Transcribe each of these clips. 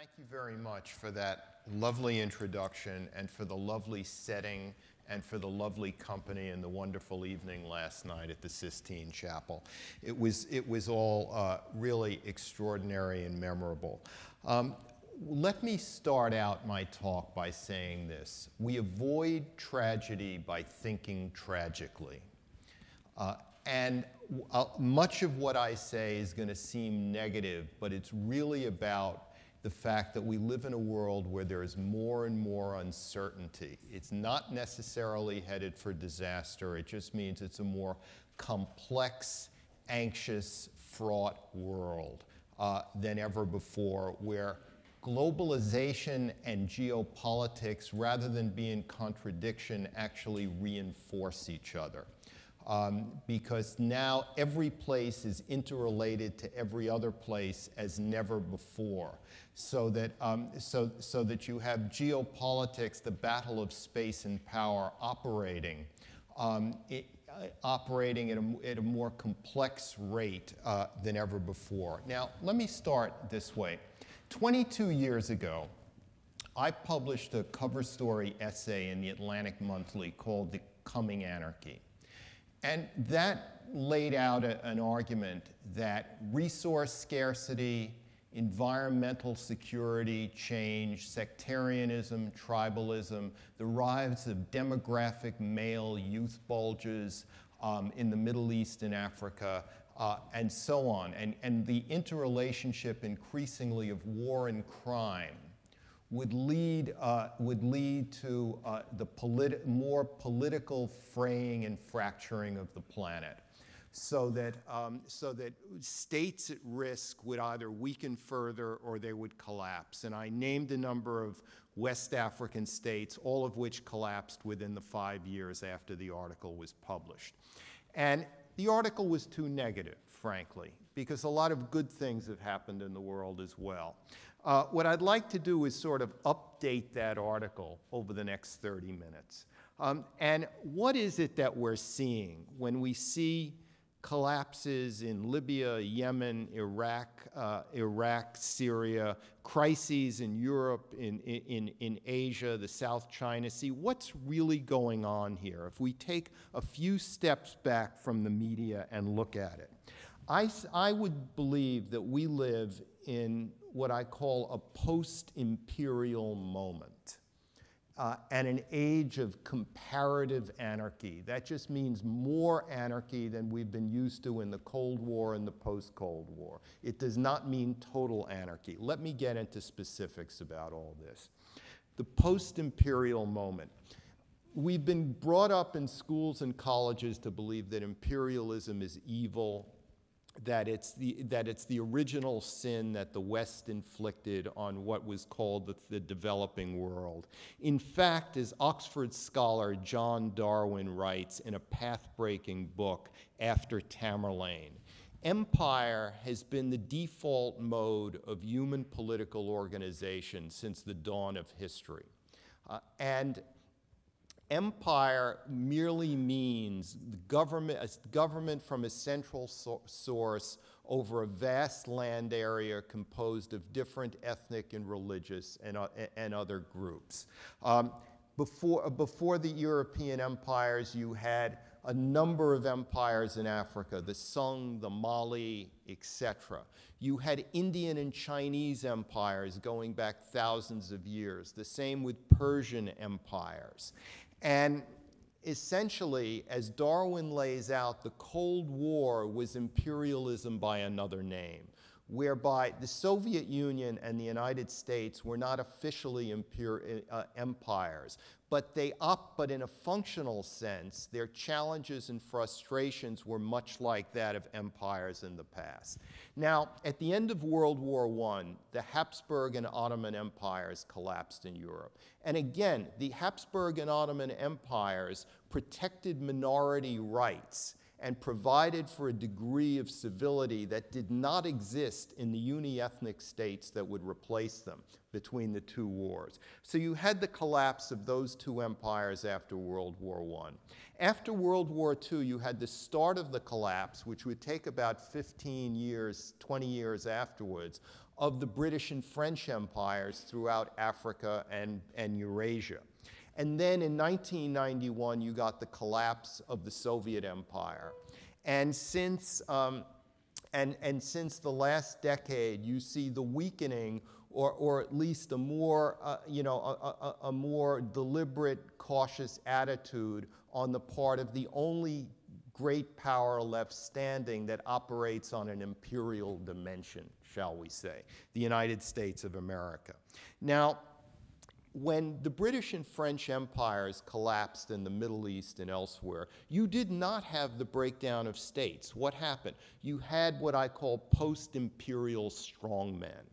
thank you very much for that lovely introduction and for the lovely setting and for the lovely company and the wonderful evening last night at the Sistine Chapel. It was, it was all uh, really extraordinary and memorable. Um, let me start out my talk by saying this. We avoid tragedy by thinking tragically. Uh, and uh, much of what I say is going to seem negative, but it's really about the fact that we live in a world where there is more and more uncertainty. It's not necessarily headed for disaster, it just means it's a more complex, anxious, fraught world uh, than ever before, where globalization and geopolitics, rather than be in contradiction, actually reinforce each other um, because now every place is interrelated to every other place as never before. So that, um, so, so that you have geopolitics, the battle of space and power operating, um, it, uh, operating at a, at a, more complex rate uh, than ever before. Now, let me start this way. 22 years ago, I published a cover story essay in the Atlantic Monthly called The Coming Anarchy. And that laid out a, an argument that resource scarcity, environmental security change, sectarianism, tribalism, the rise of demographic male youth bulges um, in the Middle East and Africa, uh, and so on, and, and the interrelationship increasingly of war and crime would lead, uh, would lead to uh, the politi more political fraying and fracturing of the planet. So that, um, so that states at risk would either weaken further or they would collapse. And I named a number of West African states, all of which collapsed within the five years after the article was published. And the article was too negative, frankly, because a lot of good things have happened in the world as well. Uh, what I'd like to do is sort of update that article over the next 30 minutes. Um, and what is it that we're seeing when we see collapses in Libya, Yemen, Iraq, uh, Iraq, Syria, crises in Europe, in, in, in Asia, the South China Sea? What's really going on here? If we take a few steps back from the media and look at it, I, I would believe that we live in what I call a post imperial moment. Uh, and an age of comparative anarchy. That just means more anarchy than we've been used to in the Cold War and the post Cold War. It does not mean total anarchy. Let me get into specifics about all this. The post imperial moment. We've been brought up in schools and colleges to believe that imperialism is evil that it's, the, that it's the original sin that the West inflicted on what was called the, the developing world. In fact, as Oxford scholar John Darwin writes in a path-breaking book, After Tamerlane, empire has been the default mode of human political organization since the dawn of history. Uh, and empire merely means government, government from a central so source over a vast land area composed of different ethnic and religious and, uh, and other groups. Um, before, before the European empires, you had a number of empires in Africa, the Sung, the Mali, etc. You had Indian and Chinese empires going back thousands of years, the same with Persian empires. And essentially, as Darwin lays out, the Cold War was imperialism by another name, whereby the Soviet Union and the United States were not officially uh, empires, but they up, but in a functional sense, their challenges and frustrations were much like that of empires in the past. Now, at the end of World War I, the Habsburg and Ottoman empires collapsed in Europe. And again, the Habsburg and Ottoman empires protected minority rights and provided for a degree of civility that did not exist in the uni-ethnic states that would replace them between the two wars. So you had the collapse of those two empires after World War I. After World War II, you had the start of the collapse, which would take about 15 years, 20 years afterwards, of the British and French empires throughout Africa and, and Eurasia. And then in 1991, you got the collapse of the Soviet Empire. And since, um, and, and since the last decade, you see the weakening or, or at least a more, uh, you know, a, a, a more deliberate, cautious attitude on the part of the only great power left standing that operates on an imperial dimension, shall we say, the United States of America. Now, when the British and French empires collapsed in the Middle East and elsewhere, you did not have the breakdown of states. What happened? You had what I call post imperial strongmen.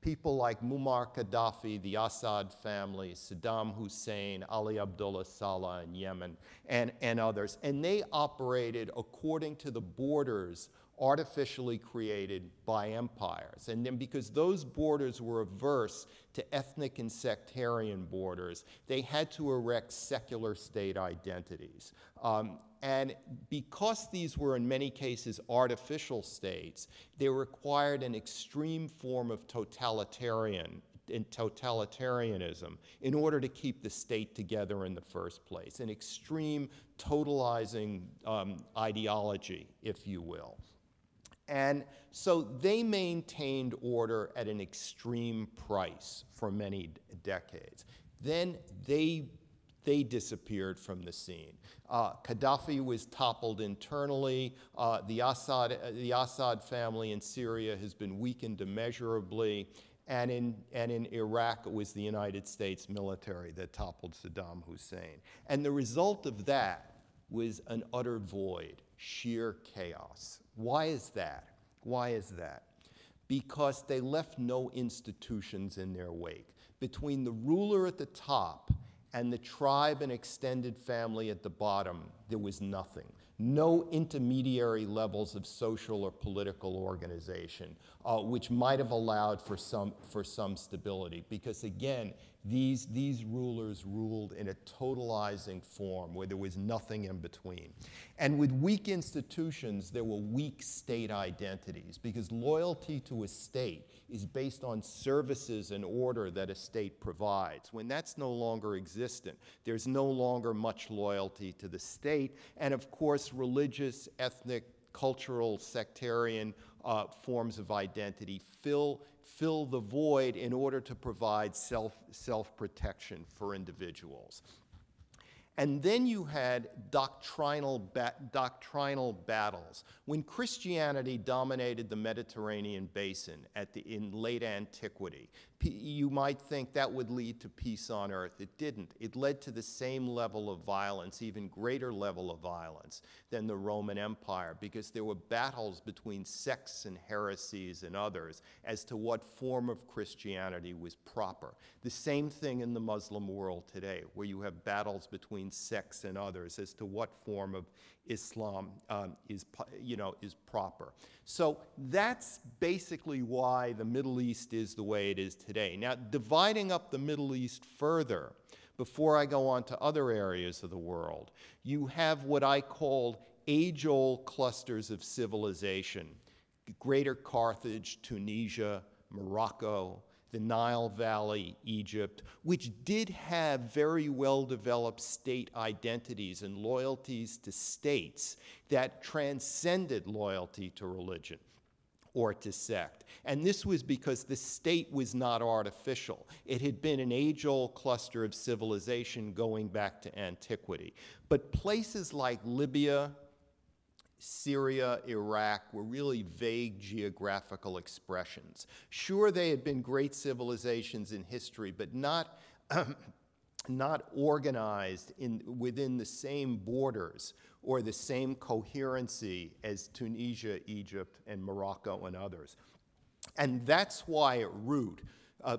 People like Muammar Gaddafi, the Assad family, Saddam Hussein, Ali Abdullah Saleh in Yemen, and, and others. And they operated according to the borders artificially created by empires. And then because those borders were averse to ethnic and sectarian borders, they had to erect secular state identities. Um, and because these were in many cases artificial states, they required an extreme form of totalitarian in totalitarianism in order to keep the state together in the first place, an extreme totalizing um, ideology, if you will. And so they maintained order at an extreme price for many decades. Then they, they disappeared from the scene. Uh, Gaddafi was toppled internally. Uh, the, Assad, the Assad family in Syria has been weakened immeasurably. And in, and in Iraq, it was the United States military that toppled Saddam Hussein. And the result of that was an utter void, sheer chaos. Why is that? Why is that? Because they left no institutions in their wake. Between the ruler at the top and the tribe and extended family at the bottom, there was nothing. No intermediary levels of social or political organization, uh, which might have allowed for some, for some stability. Because again, these, these rulers ruled in a totalizing form where there was nothing in between. And with weak institutions, there were weak state identities because loyalty to a state is based on services and order that a state provides. When that's no longer existent, there's no longer much loyalty to the state. And of course, religious, ethnic, cultural, sectarian uh, forms of identity fill, fill the void in order to provide self, self-protection for individuals. And then you had doctrinal, ba doctrinal battles. When Christianity dominated the Mediterranean basin the, in late antiquity, you might think that would lead to peace on earth. It didn't. It led to the same level of violence, even greater level of violence than the Roman Empire, because there were battles between sects and heresies and others as to what form of Christianity was proper. The same thing in the Muslim world today, where you have battles between sects and others as to what form of Islam um, is, you know, is proper. So that's basically why the Middle East is the way it is today. Now, dividing up the Middle East further, before I go on to other areas of the world, you have what I call age old clusters of civilization Greater Carthage, Tunisia, Morocco, the Nile Valley, Egypt, which did have very well developed state identities and loyalties to states that transcended loyalty to religion or to sect. And this was because the state was not artificial. It had been an age old cluster of civilization going back to antiquity. But places like Libya, Syria, Iraq were really vague geographical expressions. Sure, they had been great civilizations in history, but not, not organized in, within the same borders or the same coherency as Tunisia, Egypt, and Morocco and others. And that's why at root, uh,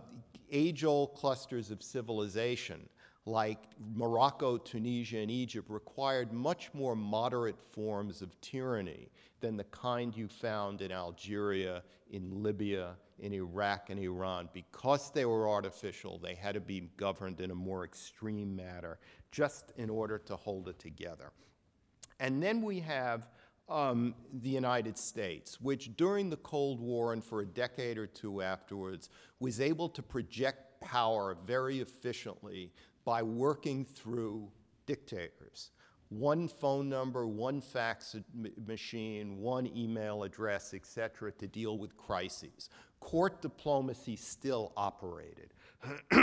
age-old clusters of civilization like Morocco, Tunisia, and Egypt required much more moderate forms of tyranny than the kind you found in Algeria, in Libya, in Iraq, and Iran. Because they were artificial, they had to be governed in a more extreme manner just in order to hold it together. And then we have um, the United States, which during the Cold War and for a decade or two afterwards was able to project power very efficiently by working through dictators. One phone number, one fax machine, one email address, et cetera, to deal with crises. Court diplomacy still operated.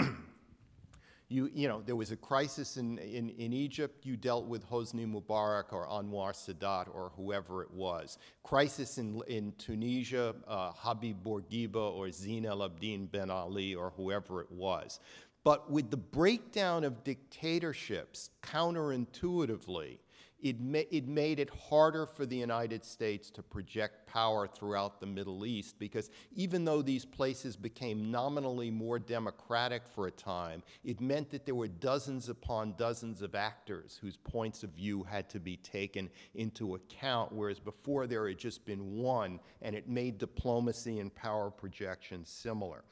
You, you know, there was a crisis in, in, in Egypt, you dealt with Hosni Mubarak or Anwar Sadat or whoever it was. Crisis in, in Tunisia, uh, Habib Bourguiba or Zine El Abidine Ben Ali or whoever it was. But with the breakdown of dictatorships, counterintuitively, it, ma it made it harder for the United States to project power throughout the Middle East because even though these places became nominally more democratic for a time, it meant that there were dozens upon dozens of actors whose points of view had to be taken into account, whereas before there had just been one, and it made diplomacy and power projection similar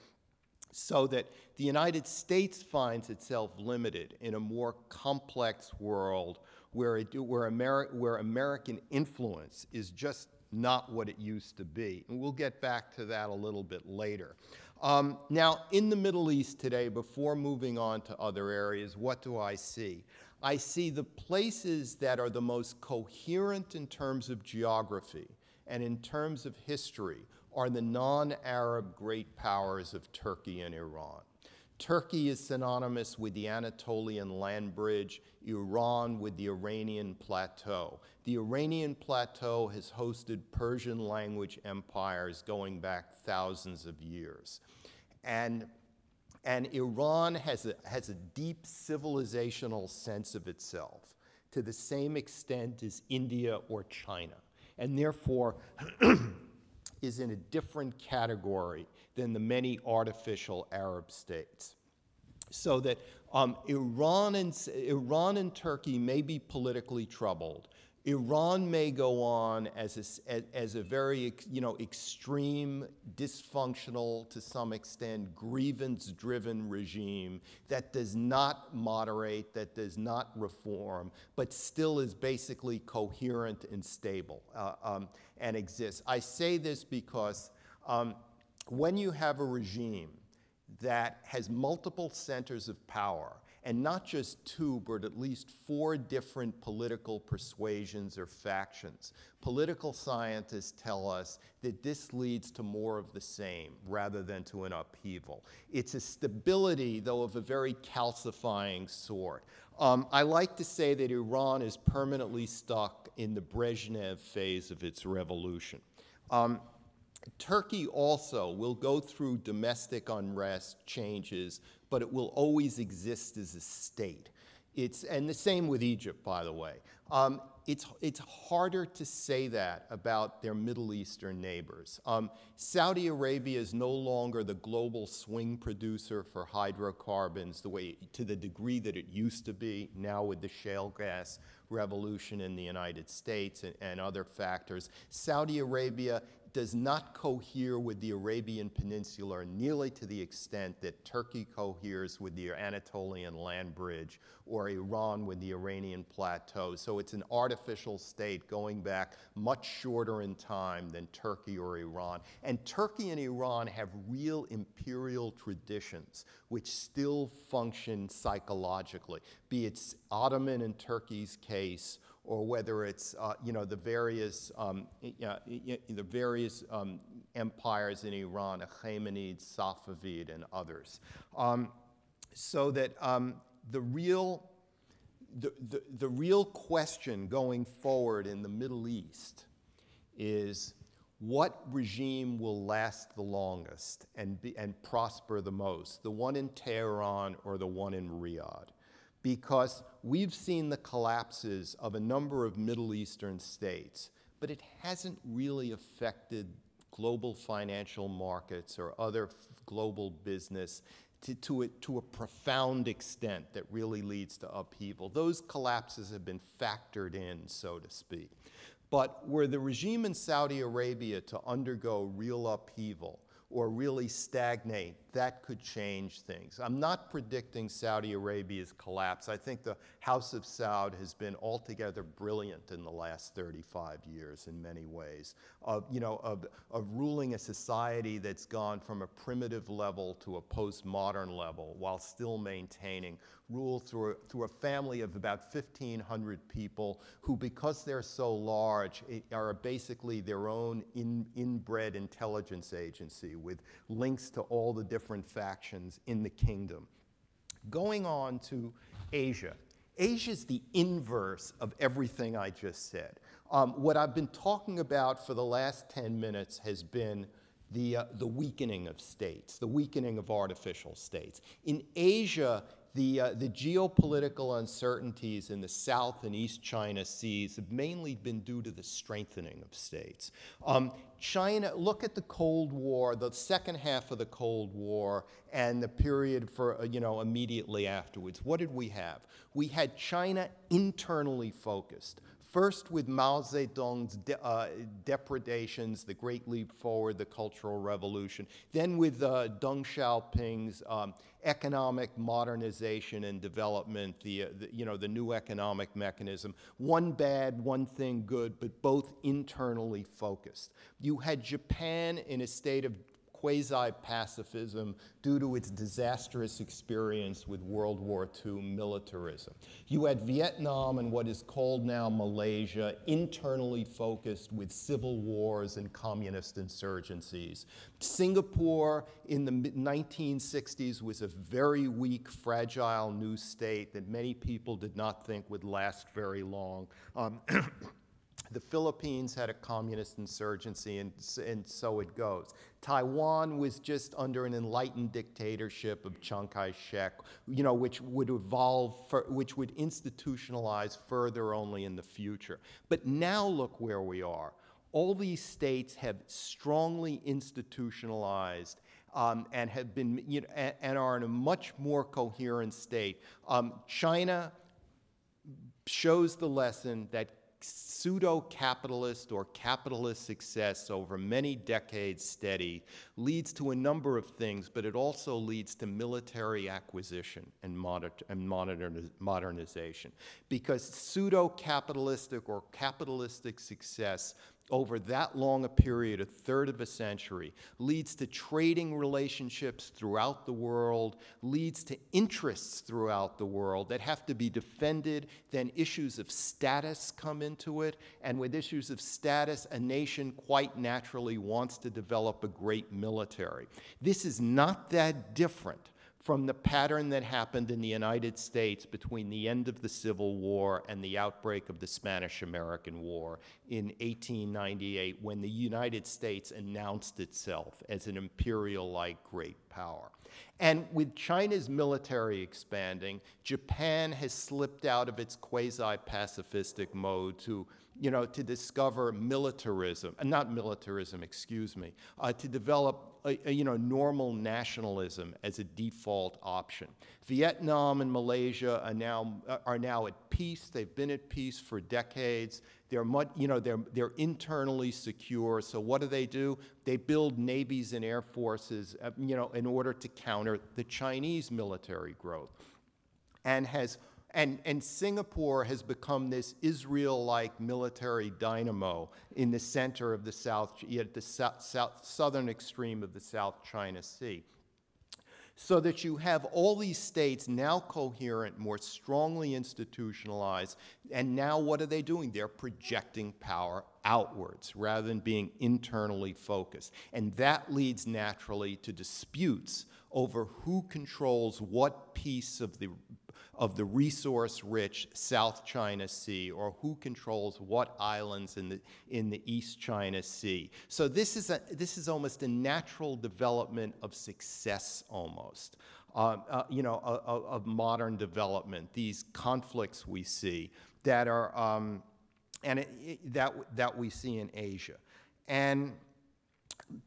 so that the United States finds itself limited in a more complex world where, it, where, Ameri where American influence is just not what it used to be. And we'll get back to that a little bit later. Um, now, in the Middle East today, before moving on to other areas, what do I see? I see the places that are the most coherent in terms of geography and in terms of history are the non-Arab great powers of Turkey and Iran. Turkey is synonymous with the Anatolian land bridge, Iran with the Iranian plateau. The Iranian plateau has hosted Persian language empires going back thousands of years. And, and Iran has a, has a deep civilizational sense of itself to the same extent as India or China. And therefore, is in a different category than the many artificial Arab states. So that um, Iran, and, Iran and Turkey may be politically troubled, Iran may go on as a, as a very, you know, extreme, dysfunctional, to some extent, grievance-driven regime that does not moderate, that does not reform, but still is basically coherent and stable uh, um, and exists. I say this because um, when you have a regime that has multiple centers of power, and not just two, but at least four different political persuasions or factions. Political scientists tell us that this leads to more of the same rather than to an upheaval. It's a stability, though, of a very calcifying sort. Um, I like to say that Iran is permanently stuck in the Brezhnev phase of its revolution. Um, Turkey also will go through domestic unrest, changes, but it will always exist as a state. It's, and the same with Egypt, by the way. Um, it's, it's harder to say that about their Middle Eastern neighbors. Um, Saudi Arabia is no longer the global swing producer for hydrocarbons the way, to the degree that it used to be, now with the shale gas revolution in the United States and, and other factors. Saudi Arabia does not cohere with the Arabian Peninsula nearly to the extent that Turkey coheres with the Anatolian land bridge or Iran with the Iranian plateau. So it's an artificial state going back much shorter in time than Turkey or Iran. And Turkey and Iran have real imperial traditions which still function psychologically, be it Ottoman in Turkey's case or whether it's uh, you know the various um, the various um, empires in Iran, Achaemenid, Safavid, and others, um, so that um, the real the, the, the real question going forward in the Middle East is what regime will last the longest and, be, and prosper the most, the one in Tehran or the one in Riyadh? Because we've seen the collapses of a number of Middle Eastern states, but it hasn't really affected global financial markets or other global business to, to, a, to a profound extent that really leads to upheaval. Those collapses have been factored in, so to speak. But were the regime in Saudi Arabia to undergo real upheaval or really stagnate that could change things. I'm not predicting Saudi Arabia's collapse. I think the House of Saud has been altogether brilliant in the last 35 years in many ways, of, you know, of, of ruling a society that's gone from a primitive level to a postmodern level while still maintaining rule through, through a family of about 1,500 people who, because they're so large, are basically their own in, inbred intelligence agency with links to all the different factions in the kingdom. Going on to Asia. Asia is the inverse of everything I just said. Um, what I've been talking about for the last 10 minutes has been the, uh, the weakening of states, the weakening of artificial states. In Asia, the, uh, the geopolitical uncertainties in the South and East China Seas have mainly been due to the strengthening of states. Um, China, look at the Cold War, the second half of the Cold War, and the period for, uh, you know, immediately afterwards. What did we have? We had China internally focused. First with Mao Zedong's de uh, depredations, the Great Leap Forward, the Cultural Revolution. Then with uh, Deng Xiaoping's um, economic modernization and development, the, uh, the, you know, the new economic mechanism. One bad, one thing good, but both internally focused. You had Japan in a state of quasi-pacifism due to its disastrous experience with World War II militarism. You had Vietnam and what is called now Malaysia, internally focused with civil wars and communist insurgencies. Singapore in the 1960s was a very weak, fragile new state that many people did not think would last very long. Um, The Philippines had a communist insurgency, and, and so it goes. Taiwan was just under an enlightened dictatorship of Chiang Kai-shek, you know, which would evolve, for, which would institutionalize further only in the future. But now look where we are. All these states have strongly institutionalized um, and have been, you know, and, and, are in a much more coherent state. Um, China shows the lesson that pseudo-capitalist or capitalist success over many decades steady leads to a number of things, but it also leads to military acquisition and, moder and moderniz modernization. Because pseudo-capitalistic or capitalistic success over that long a period, a third of a century, leads to trading relationships throughout the world, leads to interests throughout the world that have to be defended. Then issues of status come into it. And with issues of status, a nation quite naturally wants to develop a great military. This is not that different from the pattern that happened in the United States between the end of the Civil War and the outbreak of the Spanish American War in 1898 when the United States announced itself as an imperial like great power. And with China's military expanding, Japan has slipped out of its quasi pacifistic mode to you know, to discover militarism, uh, not militarism, excuse me, uh, to develop a, a, you know, normal nationalism as a default option. Vietnam and Malaysia are now, uh, are now at peace. They've been at peace for decades. They're, much, you know, they're, they're internally secure. So what do they do? They build navies and air forces, uh, you know, in order to counter the Chinese military growth. And has and, and Singapore has become this Israel-like military dynamo in the center of the South, at the south, south, southern extreme of the South China Sea. So that you have all these states now coherent, more strongly institutionalized, and now what are they doing? They're projecting power outwards rather than being internally focused. And that leads naturally to disputes over who controls what piece of the of the resource-rich South China Sea or who controls what islands in the, in the East China Sea. So this is, a, this is almost a natural development of success almost, uh, uh, you know, of, modern development, these conflicts we see that are, um, and it, it, that, that we see in Asia. And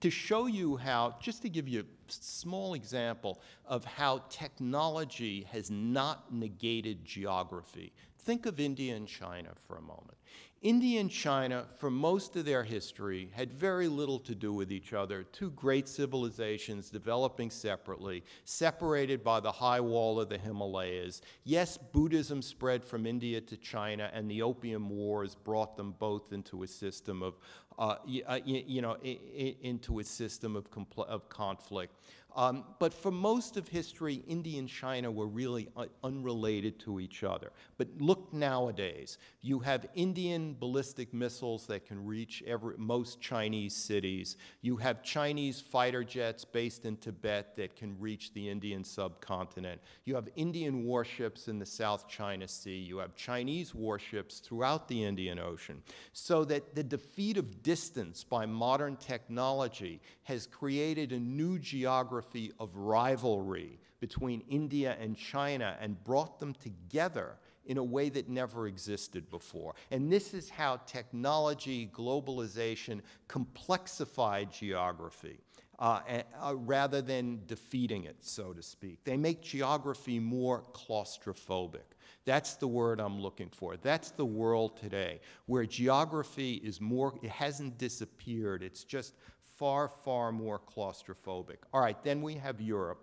to show you how, just to give you small example of how technology has not negated geography. Think of India and China for a moment. India and China, for most of their history, had very little to do with each other. Two great civilizations developing separately, separated by the high wall of the Himalayas. Yes, Buddhism spread from India to China, and the Opium Wars brought them both into a system of, uh, uh you know, into a system of, of conflict. Um, but for most of history, India and China were really un unrelated to each other. But look nowadays, you have Indian ballistic missiles that can reach every, most Chinese cities. You have Chinese fighter jets based in Tibet that can reach the Indian subcontinent. You have Indian warships in the South China Sea. You have Chinese warships throughout the Indian Ocean. So that the defeat of distance by modern technology has created a new geography of rivalry between India and China and brought them together in a way that never existed before. And this is how technology, globalization complexified geography. Uh, uh, rather than defeating it, so to speak. They make geography more claustrophobic. That's the word I'm looking for. That's the world today, where geography is more, it hasn't disappeared, it's just far, far more claustrophobic. All right, then we have Europe.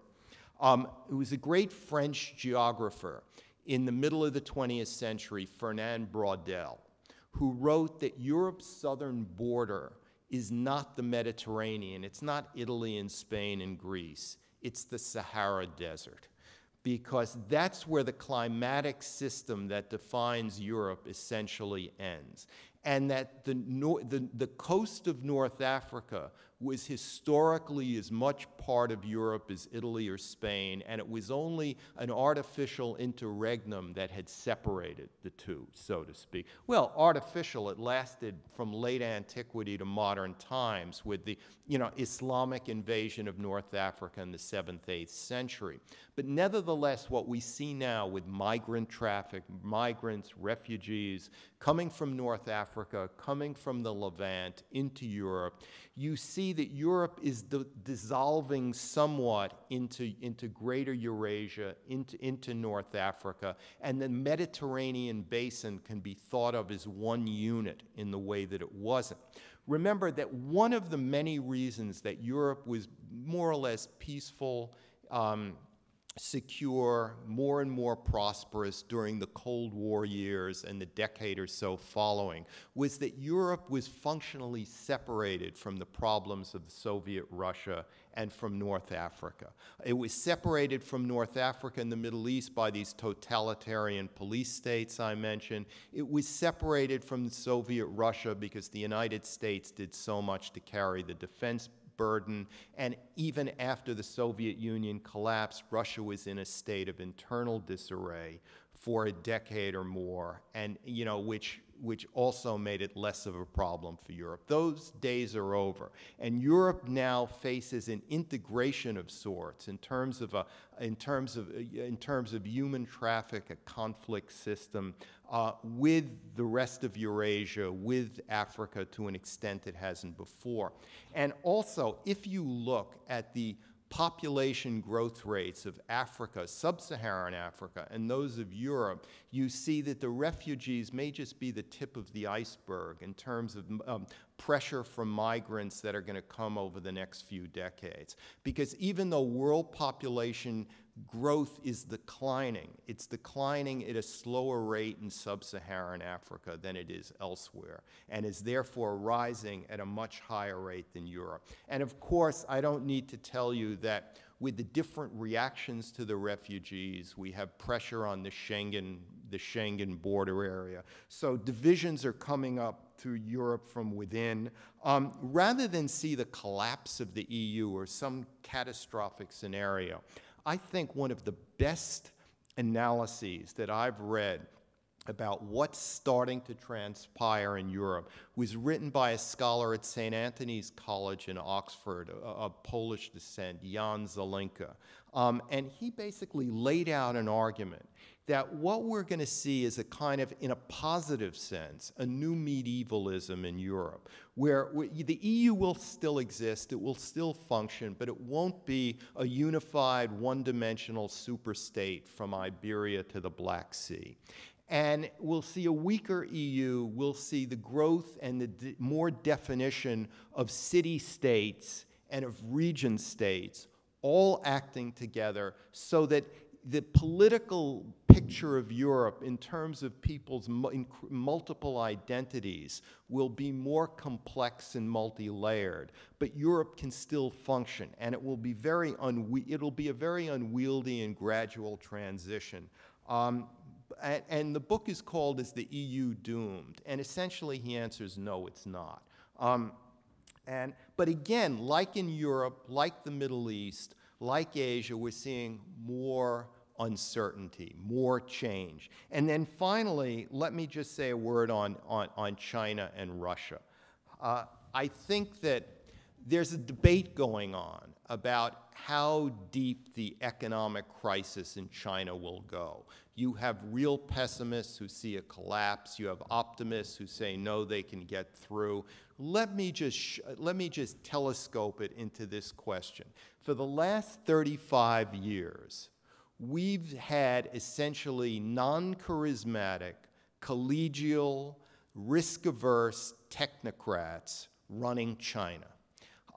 Um, it was a great French geographer in the middle of the 20th century, Fernand Braudel, who wrote that Europe's southern border is not the Mediterranean. It's not Italy and Spain and Greece. It's the Sahara Desert because that's where the climatic system that defines Europe essentially ends. And that the, the, the coast of North Africa was historically as much part of Europe as Italy or Spain, and it was only an artificial interregnum that had separated the two, so to speak. Well, artificial, it lasted from late antiquity to modern times with the you know, Islamic invasion of North Africa in the 7th, 8th century. But nevertheless, what we see now with migrant traffic, migrants, refugees coming from North Africa, coming from the Levant into Europe, you see that Europe is dissolving somewhat into, into greater Eurasia, into, into North Africa, and the Mediterranean basin can be thought of as one unit in the way that it wasn't. Remember that one of the many reasons that Europe was more or less peaceful um, secure, more and more prosperous during the Cold War years and the decade or so following was that Europe was functionally separated from the problems of Soviet Russia and from North Africa. It was separated from North Africa and the Middle East by these totalitarian police states I mentioned. It was separated from Soviet Russia because the United States did so much to carry the defense burden. And even after the Soviet Union collapsed, Russia was in a state of internal disarray for a decade or more, and you know, which which also made it less of a problem for Europe. Those days are over, and Europe now faces an integration of sorts in terms of a in terms of in terms of human traffic, a conflict system uh, with the rest of Eurasia, with Africa to an extent it hasn't before, and also if you look at the population growth rates of Africa, sub-Saharan Africa, and those of Europe, you see that the refugees may just be the tip of the iceberg in terms of um, pressure from migrants that are going to come over the next few decades. Because even though world population growth is declining. It's declining at a slower rate in sub-Saharan Africa than it is elsewhere, and is therefore rising at a much higher rate than Europe. And of course, I don't need to tell you that with the different reactions to the refugees, we have pressure on the Schengen, the Schengen border area. So divisions are coming up through Europe from within. Um, rather than see the collapse of the EU or some catastrophic scenario, I think one of the best analyses that I've read about what's starting to transpire in Europe was written by a scholar at St. Antony's College in Oxford, of Polish descent, Jan Zielonka. Um, and he basically laid out an argument that what we're going to see is a kind of, in a positive sense, a new medievalism in Europe, where the EU will still exist, it will still function, but it won't be a unified, one dimensional superstate from Iberia to the Black Sea. And we'll see a weaker EU, we'll see the growth and the more definition of city states and of region states all acting together so that the political picture of Europe in terms of people's multiple identities will be more complex and multi-layered, but Europe can still function, and it will be very it'll be a very unwieldy and gradual transition. Um, and, and, the book is called "Is the EU Doomed?" And essentially, he answers, "No, it's not." Um, and but again, like in Europe, like the Middle East, like Asia, we're seeing more uncertainty, more change. And then finally, let me just say a word on, on, on China and Russia. Uh, I think that there's a debate going on about how deep the economic crisis in China will go. You have real pessimists who see a collapse. You have optimists who say, no, they can get through. Let me just, let me just telescope it into this question. For the last 35 years, we've had essentially non-charismatic, collegial, risk-averse technocrats running China.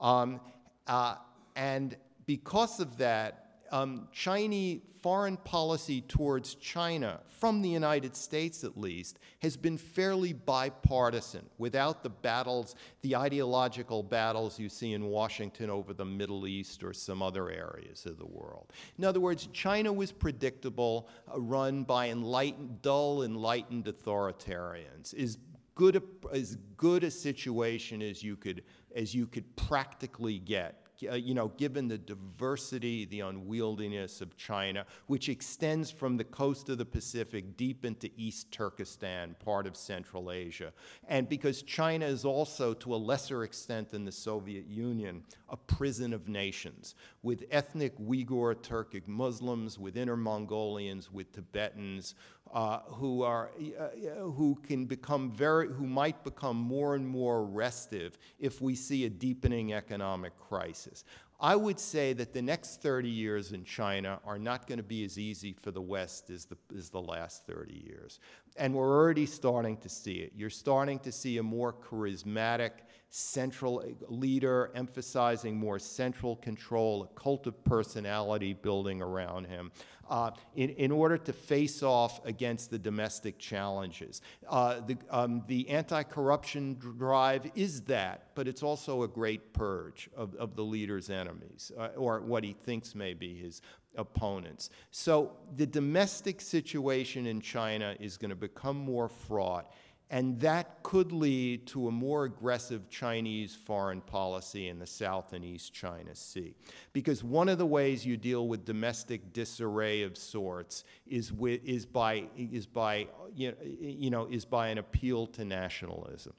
Um, uh, and because of that, um, Chinese foreign policy towards China, from the United States at least, has been fairly bipartisan without the battles, the ideological battles you see in Washington over the Middle East or some other areas of the world. In other words, China was predictable, uh, run by enlightened, dull, enlightened authoritarians, is good a, as good a situation as you could as you could practically get uh, you know, given the diversity, the unwieldiness of China, which extends from the coast of the Pacific deep into East Turkestan, part of Central Asia, and because China is also, to a lesser extent than the Soviet Union, a prison of nations, with ethnic Uyghur Turkic Muslims, with Inner Mongolians, with Tibetans, uh, who are uh, who can become very who might become more and more restive if we see a deepening economic crisis. I would say that the next 30 years in China are not going to be as easy for the West as the, as the last 30 years. And we're already starting to see it. You're starting to see a more charismatic, central leader emphasizing more central control, a cult of personality building around him uh, in, in order to face off against the domestic challenges. Uh, the, um, the anti-corruption drive is that, but it's also a great purge of, of the leader's enemies, uh, or what he thinks may be his opponents. So the domestic situation in China is going to become more fraught and that could lead to a more aggressive Chinese foreign policy in the South and East China Sea. Because one of the ways you deal with domestic disarray of sorts is, with, is, by, is, by, you know, is by an appeal to nationalism.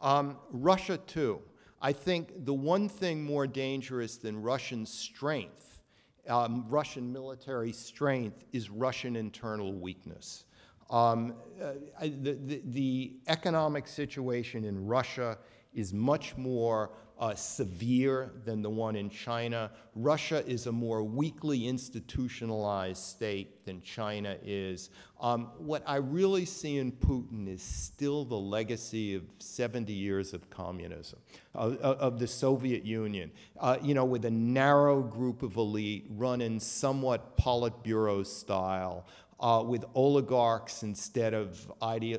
Um, Russia, too. I think the one thing more dangerous than Russian strength, um, Russian military strength, is Russian internal weakness. Um, uh, the, the, the, economic situation in Russia is much more uh, severe than the one in China. Russia is a more weakly institutionalized state than China is. Um, what I really see in Putin is still the legacy of 70 years of communism, of, of the Soviet Union, uh, you know, with a narrow group of elite run in somewhat Politburo style uh, with oligarchs instead of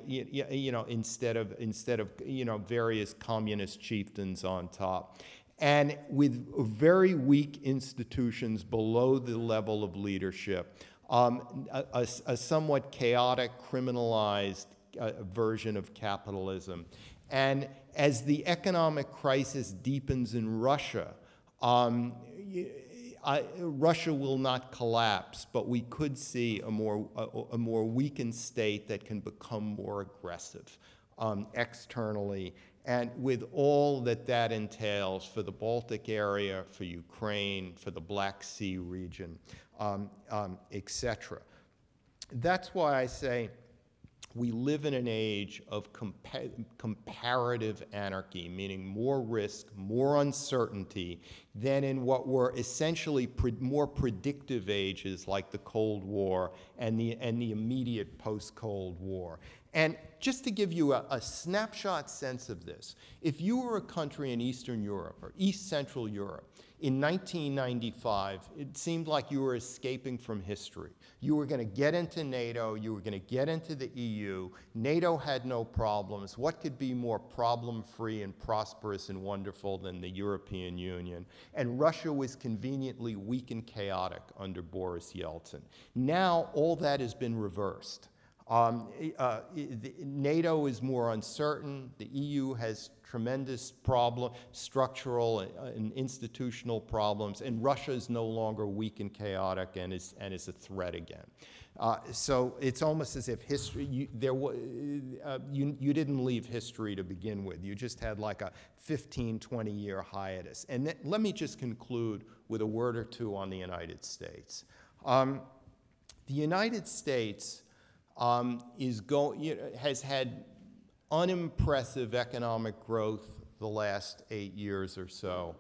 you know, instead of instead of you know various communist chieftains on top, and with very weak institutions below the level of leadership, um, a, a, a, somewhat chaotic, criminalized uh, version of capitalism, and as the economic crisis deepens in Russia. Um, I, Russia will not collapse, but we could see a more, a, a more weakened state that can become more aggressive um, externally, and with all that that entails for the Baltic area, for Ukraine, for the Black Sea region, um, um, etc. That's why I say we live in an age of compa- comparative anarchy, meaning more risk, more uncertainty than in what were essentially pre- more predictive ages like the Cold War and the, and the immediate post Cold War. And just to give you a, a, snapshot sense of this, if you were a country in Eastern Europe or East Central Europe in 1995, it seemed like you were escaping from history. You were going to get into NATO, you were going to get into the EU. NATO had no problems. What could be more problem free and prosperous and wonderful than the European Union? And Russia was conveniently weak and chaotic under Boris Yeltsin. Now, all that has been reversed. Um, uh, NATO is more uncertain. The EU has tremendous problem, structural and institutional problems, and Russia is no longer weak and chaotic and is, and is a threat again. Uh, so it's almost as if history, you, there, uh, you, you didn't leave history to begin with. You just had like a 15, 20 year hiatus. And let me just conclude with a word or two on the United States. Um, the United States um, is go, you know, has had unimpressive economic growth the last eight years or so.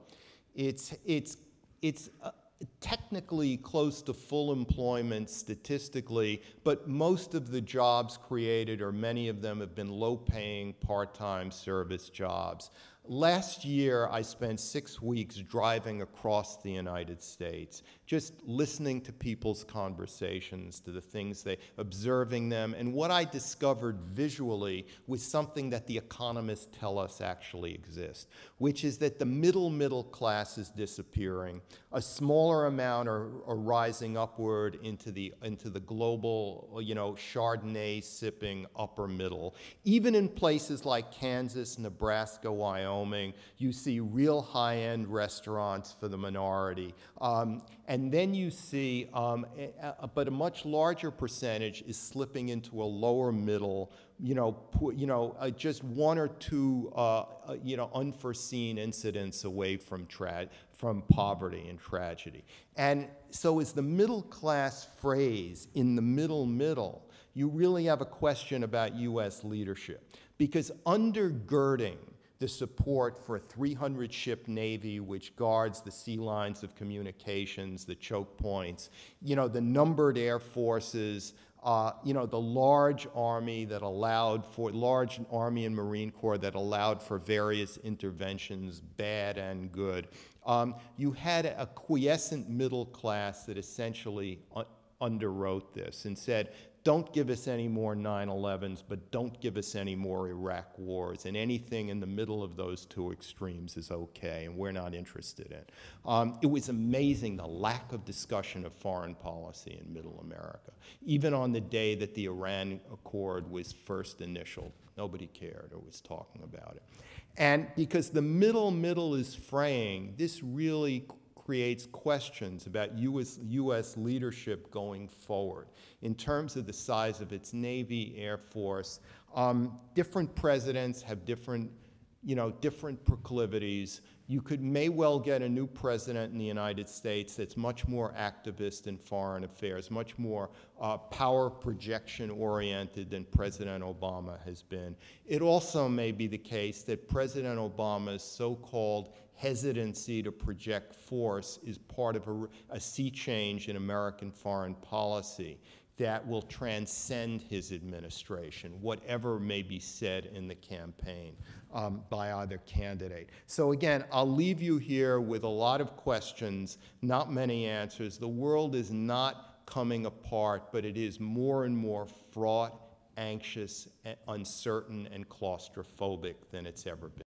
It's, it's, it's uh, technically close to full employment statistically, but most of the jobs created, or many of them, have been low paying part time service jobs. Last year, I spent six weeks driving across the United States, just listening to people's conversations, to the things they, observing them, and what I discovered visually was something that the economists tell us actually exists, which is that the middle middle class is disappearing. A smaller amount are, are rising upward into the into the global, you know, Chardonnay sipping upper middle. Even in places like Kansas, Nebraska, Wyoming you see real high end restaurants for the minority. Um, and then you see, um, a, a, but a much larger percentage is slipping into a lower middle, you know, you know uh, just one or two, uh, uh, you know, unforeseen incidents away from, from poverty and tragedy. And so, is the middle class phrase in the middle middle, you really have a question about U.S. leadership. Because undergirding the support for a 300 ship navy which guards the sea lines of communications, the choke points, you know, the numbered air forces, uh, you know, the large army that allowed for, large army and marine corps that allowed for various interventions, bad and good. Um, you had a quiescent middle class that essentially un- underwrote this and said, don't give us any more 9 11s, but don't give us any more Iraq wars. And anything in the middle of those two extremes is okay, and we're not interested in. Um, it was amazing the lack of discussion of foreign policy in Middle America. Even on the day that the Iran Accord was first initialed, nobody cared or was talking about it. And because the middle middle is fraying, this really creates questions about US, US leadership going forward in terms of the size of its Navy, Air Force. Um, different presidents have different, you know, different proclivities. You could may well get a new president in the United States that's much more activist in foreign affairs, much more uh, power projection oriented than President Obama has been. It also may be the case that President Obama's so called hesitancy to project force is part of a, a sea change in American foreign policy that will transcend his administration, whatever may be said in the campaign um, by either candidate. So, again, I'll leave you here with a lot of questions, not many answers. The world is not coming apart, but it is more and more fraught, anxious, uncertain, and claustrophobic than it's ever been.